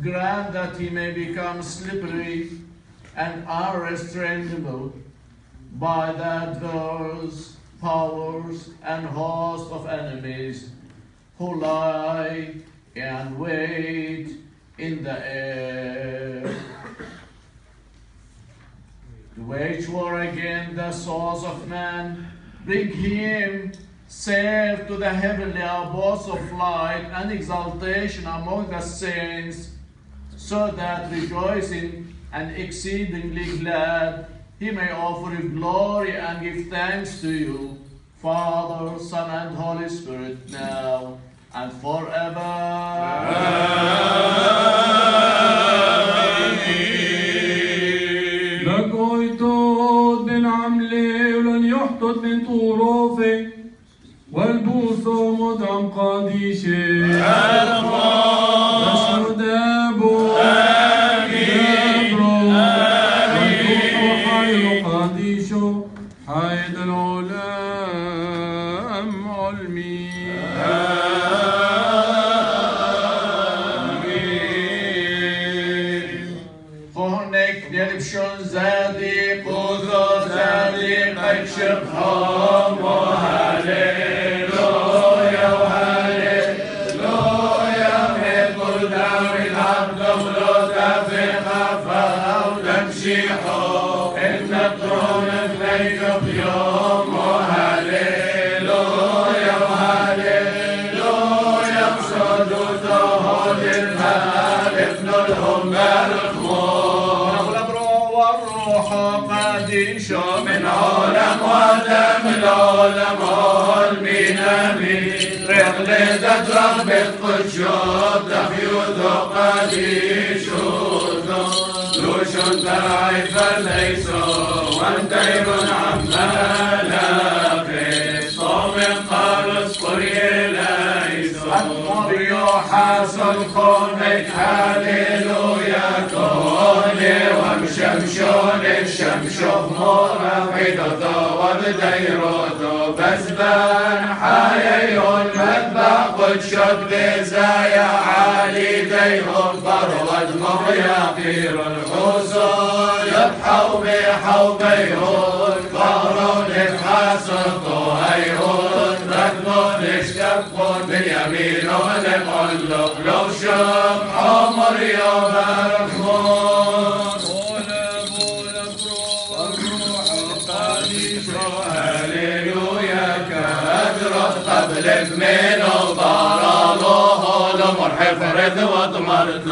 grant that he may become slippery and unrestrainable by the adverse powers and hosts of enemies who lie and wait in the air. To wage war against the souls of man, bring him safe to the heavenly abodes of light and exaltation among the saints, so that rejoicing and exceedingly glad he may offer you glory and give thanks to you, Father, Son, and Holy Spirit, now and forever. لقيتوت من عملي ولن يحطط من طروفي والبوسو مدعم قاديشي العلم علمي خونک دربشون زدی قضا زدی قشق ها محله. تمشي حب إن الدرون الليل بيوم قديش من عالم وادم العالم المينامي رغلة رغبة قدشوت تفيوت قديش لوشن ضعيف ليس وانتير عمالا صوم قارس قري ليس أمر حاصل كونك هاليلويا الشمشوف مرافيدو وبديروتو بزبان حييون مذبح قد شد بزايا عالي ديهم فرود مغياقير الحصول يبحوا بحوا بيهون قارون يتحاسطوا هيهون ركضون يشتبقون باليمين ونقلب لو شب حمر يوم ركضون هللويا كأدرت قبل من وضربوه لمر حفرت وطمرت